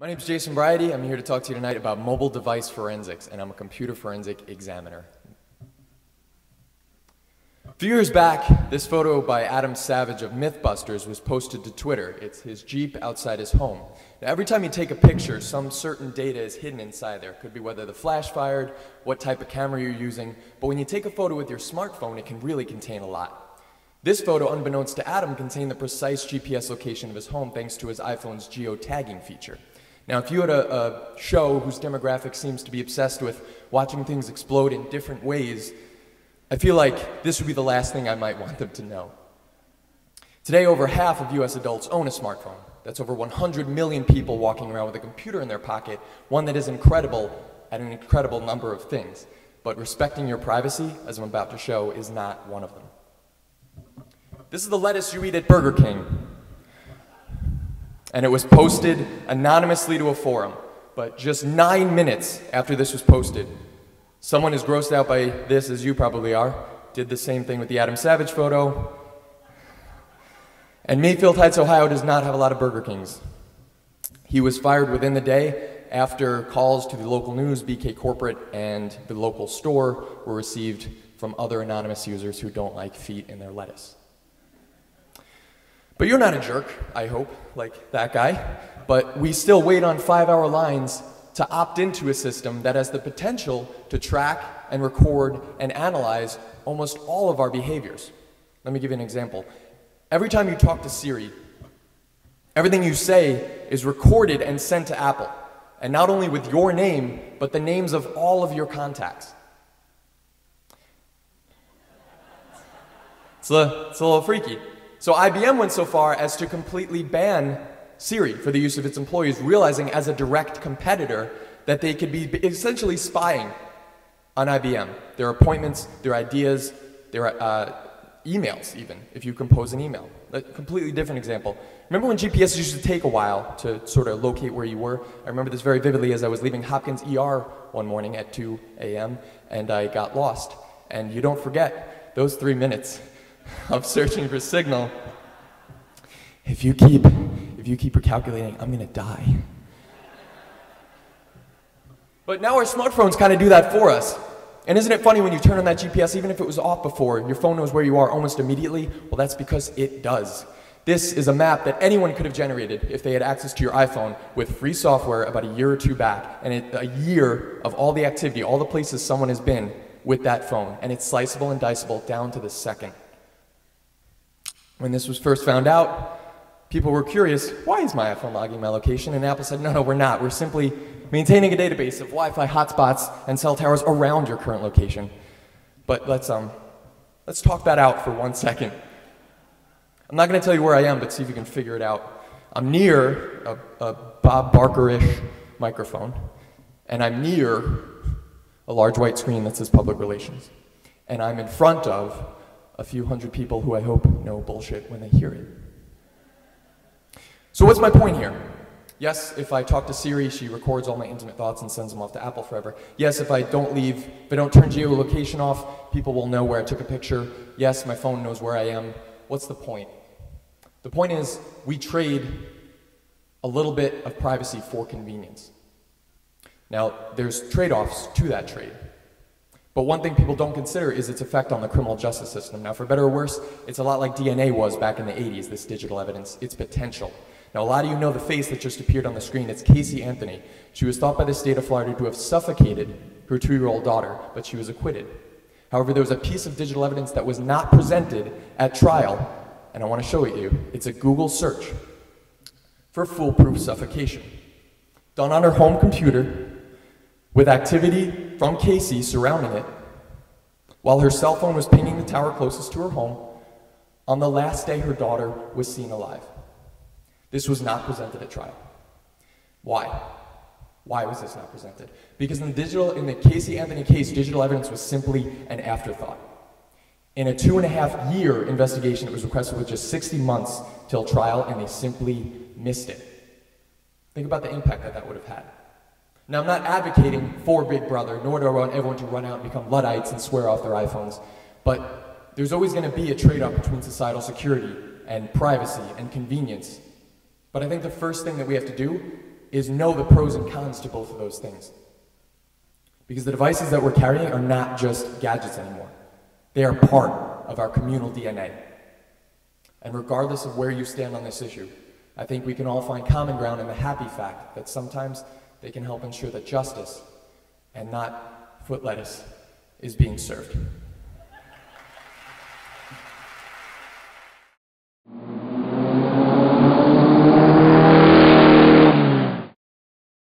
My name is Jason Briody. I'm here to talk to you tonight about mobile device forensics, and I'm a computer forensic examiner. A few years back, this photo by Adam Savage of Mythbusters was posted to Twitter. It's his Jeep outside his home. Now, every time you take a picture, some certain data is hidden inside there. It could be whether the flash fired, what type of camera you're using, but when you take a photo with your smartphone, it can really contain a lot. This photo, unbeknownst to Adam, contained the precise GPS location of his home thanks to his iPhone's geotagging feature. Now, if you had a, a, show whose demographic seems to be obsessed with watching things explode in different ways, I feel like this would be the last thing I might want them to know. Today, over half of US adults own a smartphone. That's over 100 million people walking around with a computer in their pocket, one that is incredible at an incredible number of things. But respecting your privacy, as I'm about to show, is not one of them. This is the lettuce you eat at Burger King and it was posted anonymously to a forum. But just nine minutes after this was posted, someone as grossed out by this as you probably are did the same thing with the Adam Savage photo. And Mayfield Heights, Ohio does not have a lot of Burger Kings. He was fired within the day after calls to the local news, BK Corporate, and the local store were received from other anonymous users who don't like feet in their lettuce. But you're not a jerk, I hope, like that guy. But we still wait on five hour lines to opt into a system that has the potential to track and record and analyze almost all of our behaviors. Let me give you an example. Every time you talk to Siri, everything you say is recorded and sent to Apple. And not only with your name, but the names of all of your contacts. It's a, it's a little freaky. So IBM went so far as to completely ban Siri for the use of its employees, realizing as a direct competitor that they could be essentially spying on IBM. Their appointments, their ideas, their uh, emails, even, if you compose an email. A completely different example. Remember when GPS used to take a while to sort of locate where you were? I remember this very vividly as I was leaving Hopkins ER one morning at 2 a.m. and I got lost. And you don't forget those three minutes of searching for signal, if you keep, if you keep recalculating, I'm gonna die. But now our smartphones kind of do that for us. And isn't it funny when you turn on that GPS, even if it was off before, your phone knows where you are almost immediately? Well, that's because it does. This is a map that anyone could have generated if they had access to your iPhone with free software about a year or two back, and it, a year of all the activity, all the places someone has been with that phone, and it's sliceable and diceable down to the second. When this was first found out, people were curious, why is my iPhone logging my location? And Apple said, no, no, we're not. We're simply maintaining a database of Wi-Fi hotspots and cell towers around your current location. But let's, um, let's talk that out for one second. I'm not going to tell you where I am, but see if you can figure it out. I'm near a, a Bob Barker-ish microphone, and I'm near a large white screen that says public relations. And I'm in front of a few hundred people who I hope know bullshit when they hear it. So what's my point here? Yes, if I talk to Siri, she records all my intimate thoughts and sends them off to Apple forever. Yes, if I don't leave, if I don't turn geolocation off, people will know where I took a picture. Yes, my phone knows where I am. What's the point? The point is, we trade a little bit of privacy for convenience. Now, there's trade-offs to that trade. But one thing people don't consider is its effect on the criminal justice system. Now, for better or worse, it's a lot like DNA was back in the 80s, this digital evidence, its potential. Now, a lot of you know the face that just appeared on the screen. It's Casey Anthony. She was thought by the state of Florida to have suffocated her two year old daughter, but she was acquitted. However, there was a piece of digital evidence that was not presented at trial, and I want to show it to you. It's a Google search for foolproof suffocation. Done on her home computer with activity from Casey surrounding it, while her cell phone was pinging the tower closest to her home, on the last day her daughter was seen alive. This was not presented at trial. Why? Why was this not presented? Because in the digital, in the Casey Anthony case, digital evidence was simply an afterthought. In a two and a half year investigation, it was requested with just 60 months till trial, and they simply missed it. Think about the impact that that would have had. Now, I'm not advocating for Big Brother, nor do I want everyone to run out and become Luddites and swear off their iPhones. But there's always going to be a trade off between societal security and privacy and convenience. But I think the first thing that we have to do is know the pros and cons to both of those things. Because the devices that we're carrying are not just gadgets anymore. They are part of our communal DNA. And regardless of where you stand on this issue, I think we can all find common ground in the happy fact that sometimes they can help ensure that justice and not foot lettuce is being served.